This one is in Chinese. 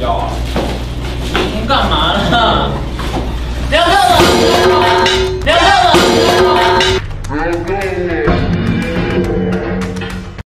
要啊。你能干嘛